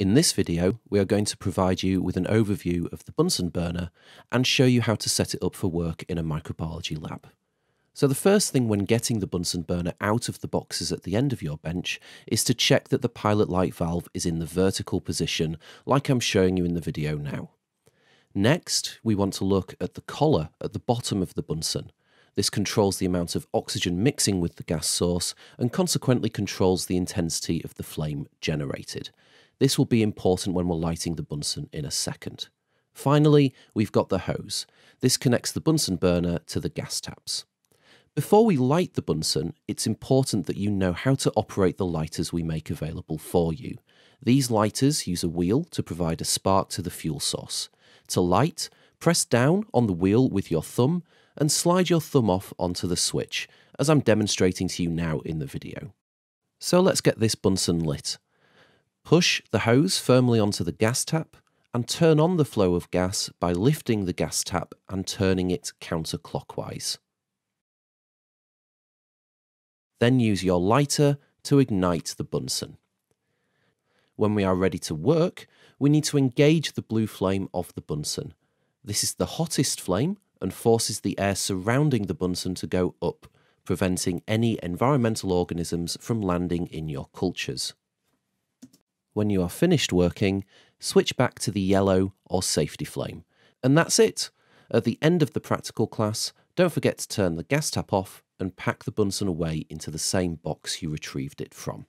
In this video, we are going to provide you with an overview of the Bunsen burner and show you how to set it up for work in a microbiology lab. So the first thing when getting the Bunsen burner out of the boxes at the end of your bench is to check that the pilot light valve is in the vertical position like I'm showing you in the video now. Next, we want to look at the collar at the bottom of the Bunsen. This controls the amount of oxygen mixing with the gas source and consequently controls the intensity of the flame generated. This will be important when we're lighting the Bunsen in a second. Finally, we've got the hose. This connects the Bunsen burner to the gas taps. Before we light the Bunsen, it's important that you know how to operate the lighters we make available for you. These lighters use a wheel to provide a spark to the fuel source. To light, press down on the wheel with your thumb and slide your thumb off onto the switch, as I'm demonstrating to you now in the video. So let's get this Bunsen lit. Push the hose firmly onto the gas tap and turn on the flow of gas by lifting the gas tap and turning it counterclockwise. Then use your lighter to ignite the Bunsen. When we are ready to work, we need to engage the blue flame of the Bunsen. This is the hottest flame and forces the air surrounding the Bunsen to go up, preventing any environmental organisms from landing in your cultures. When you are finished working, switch back to the yellow or safety flame. And that's it. At the end of the practical class, don't forget to turn the gas tap off and pack the Bunsen away into the same box you retrieved it from.